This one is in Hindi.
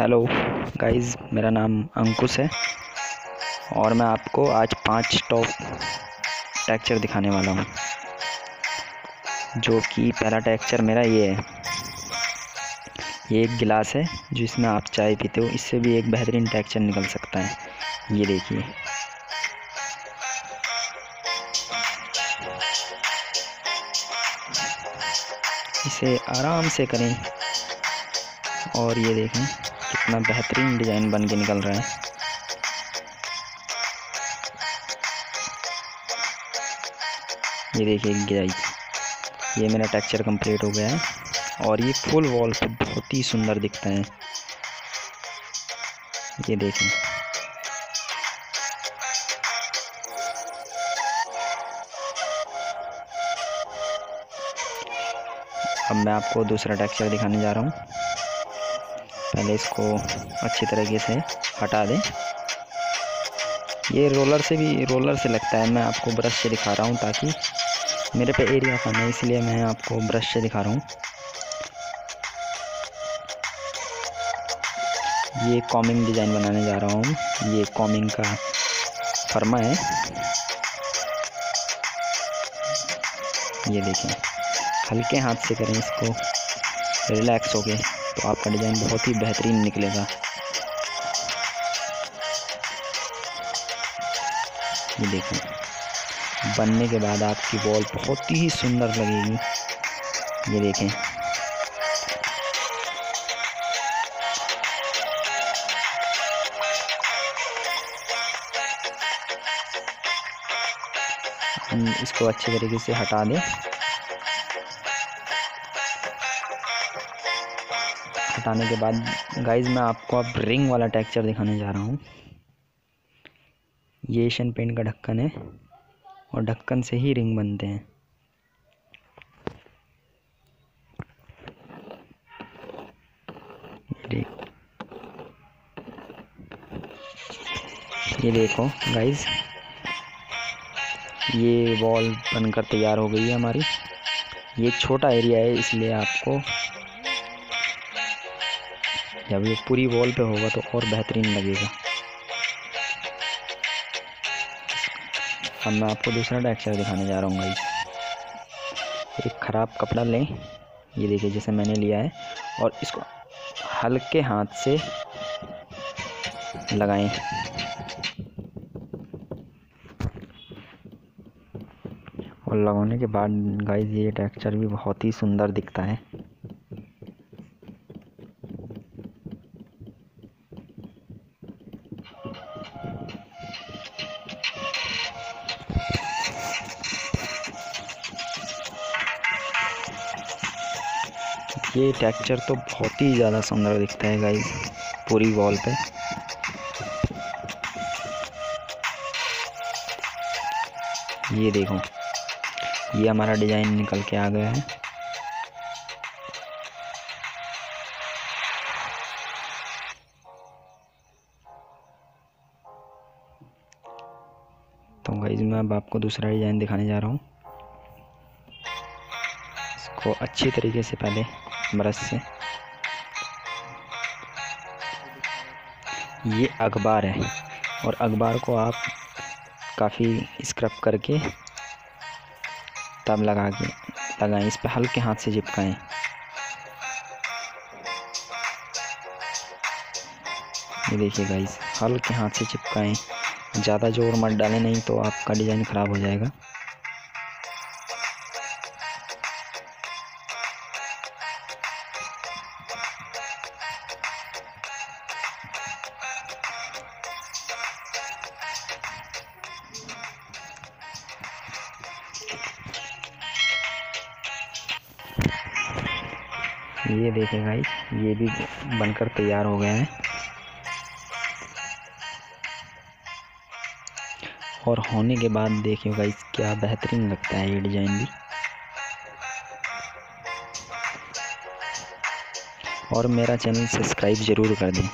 हेलो गाइस मेरा नाम अंकुश है और मैं आपको आज पाँच टॉप टेक्चर दिखाने वाला हूँ, जो कि पहला टेक्चर मेरा ये है। ये एक गिलास है जिसमें आप चाय पीते हो, इससे भी एक बेहतरीन टेक्चर निकल सकता है। ये देखिए। इसे आराम से करें और ये देखें। कितना बेहतरीन डिज़ाइन बन के निकल रहा है। ये देखिए गाइस ये मेरा टेक्सचर कंप्लीट हो गया है और ये फुल वॉल पे बहुत ही सुंदर दिखता है। ये देखें। अब मैं आपको दूसरा टेक्सचर दिखाने जा रहा हूँ। पहले इसको अच्छी तरीके से हटा दें। ये रोलर से भी, रोलर से लगता है। मैं आपको ब्रश से दिखा रहा हूँ ताकि मेरे पे एरिया कम है, इसलिए मैं आपको ब्रश से दिखा रहा हूँ। ये कॉमिंग डिज़ाइन बनाने जा रहा हूँ। ये कॉमिंग का फर्मा है। ये देखें। हल्के हाथ से करें इसको। रिलैक्स हो गए तो आपका डिज़ाइन बहुत ही बेहतरीन निकलेगा। ये देखें बनने के बाद आपकी वॉल बहुत ही सुंदर लगेगी। ये देखें। इसको अच्छे तरीके से हटा दें। हटाने के बाद गाइज़ मैं आपको अब रिंग वाला टेक्सचर दिखाने जा रहा हूँ। ये एशियन पेंट का ढक्कन है और ढक्कन से ही रिंग बनते हैं। ये देखो गाइज़ ये वॉल बनकर तैयार हो गई है हमारी। ये एक छोटा एरिया है, इसलिए आपको जब ये पूरी वॉल पे होगा तो और बेहतरीन लगेगा। अब मैं आपको दूसरा टेक्सचर दिखाने जा रहा हूँ एक ख़राब कपड़ा लें। ये देखिए, जैसे मैंने लिया है। और इसको हल्के हाथ से लगाएँ। और लगाने के बाद गाइस ये टेक्सचर भी बहुत ही सुंदर दिखता है। ये टेक्सचर तो बहुत ही ज़्यादा सुंदर दिखता है गाइस पूरी वॉल पे। ये देखो, ये हमारा डिज़ाइन निकल के आ गया है। तो गाइस मैं अब आपको दूसरा डिज़ाइन दिखाने जा रहा हूँ। इसको अच्छी तरीके से पहले ब्रश से। ये अखबार है और अखबार को आप काफ़ी स्क्रब करके तब लगा के लगाएँ, इस पर हल्के हाथ से चिपकाएँ। ये देखिए गाइस हल्के हाथ से चिपकाएँ। ज़्यादा ज़ोर मत डालें, नहीं तो आपका डिज़ाइन ख़राब हो जाएगा। ये देखें गाइस ये भी बनकर तैयार हो गया है। और होने के बाद देखिए गाइस क्या बेहतरीन लगता है ये डिज़ाइन भी। और मेरा चैनल सब्सक्राइब ज़रूर कर दें।